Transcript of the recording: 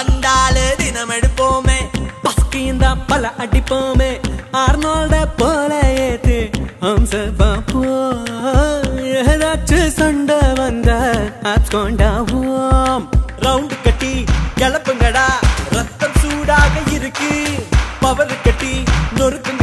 தந்தாலே தினம் எடுப்போமே. பஸ்கிந்த பல அடிப்போமே. ஆர்னால்ட போல ஏத்து ஹம்ச பாப்போ. ஏதாச்சும் சண்டை வந்த ஆப்ஸ் ரவுண்ட் கட்டி கிளப்புங்கடா. ரத்தம் சூடாக இருக்கு. பவர் கட்டி நொறுக்குங்கடா